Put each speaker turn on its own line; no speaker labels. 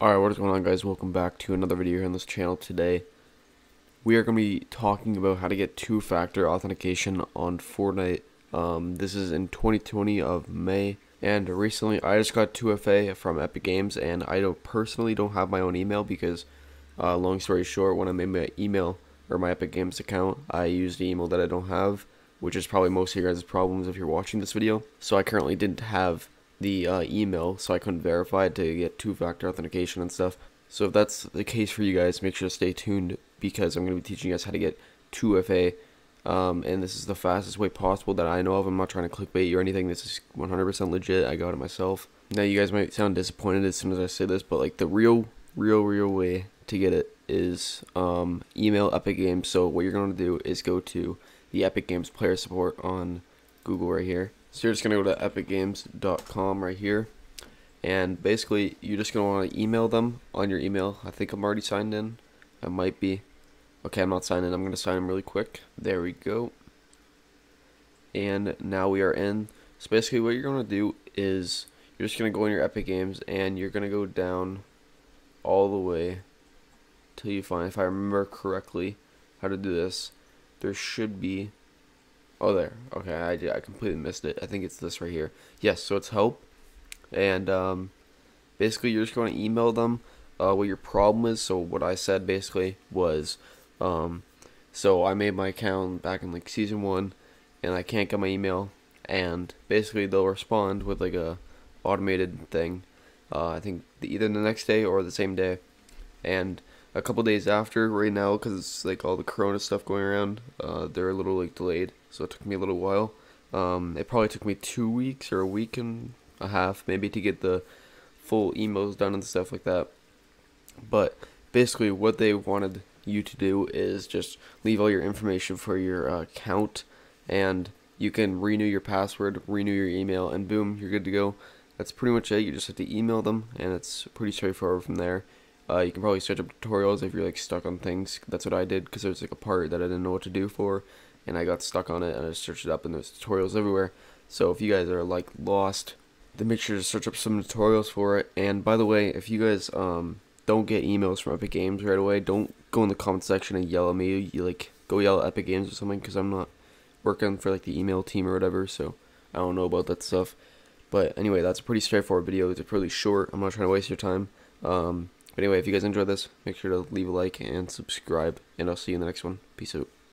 Alright, what is going on guys? Welcome back to another video here on this channel today. We are going to be talking about how to get two-factor authentication on Fortnite. Um, this is in 2020 of May. And recently I just got 2FA from Epic Games and I don't personally don't have my own email because, uh, long story short, when I made my email or my Epic Games account, I used the email that I don't have, which is probably most of your guys' problems if you're watching this video. So I currently didn't have the uh, email, so I couldn't verify to get two-factor authentication and stuff. So if that's the case for you guys, make sure to stay tuned because I'm going to be teaching you guys how to get 2FA. Um, and this is the fastest way possible that I know of. I'm not trying to clickbait you or anything. This is 100% legit. I got it myself. Now you guys might sound disappointed as soon as I say this, but like the real, real, real way to get it is um, email Epic Games. So what you're going to do is go to the Epic Games player support on Google right here. So you're just going to go to epicgames.com right here. And basically, you're just going to want to email them on your email. I think I'm already signed in. I might be. Okay, I'm not signed in. I'm going to sign in really quick. There we go. And now we are in. So basically, what you're going to do is you're just going to go in your Epic Games and you're going to go down all the way till you find, if I remember correctly, how to do this. There should be Oh, there. Okay, I, I completely missed it. I think it's this right here. Yes, so it's help. And um, basically, you're just going to email them uh, what your problem is. So what I said basically was, um, so I made my account back in like season one, and I can't get my email. And basically, they'll respond with like a automated thing. Uh, I think either the next day or the same day. And a couple days after, right now, because it's like all the Corona stuff going around, uh, they're a little like delayed so it took me a little while. Um, it probably took me two weeks or a week and a half maybe to get the full emails done and stuff like that. But basically, what they wanted you to do is just leave all your information for your uh, account, and you can renew your password, renew your email, and boom, you're good to go. That's pretty much it. You just have to email them, and it's pretty straightforward from there. Uh, you can probably search up tutorials if you're like stuck on things. That's what I did because there's like a part that I didn't know what to do for, and I got stuck on it and I searched it up and there's tutorials everywhere. So if you guys are like lost, then make sure to search up some tutorials for it. And by the way, if you guys um don't get emails from Epic Games right away, don't go in the comment section and yell at me. You like go yell at Epic Games or something because I'm not working for like the email team or whatever, so I don't know about that stuff. But anyway, that's a pretty straightforward video. It's a pretty short. I'm not trying to waste your time. Um, but anyway, if you guys enjoyed this, make sure to leave a like and subscribe, and I'll see you in the next one. Peace out.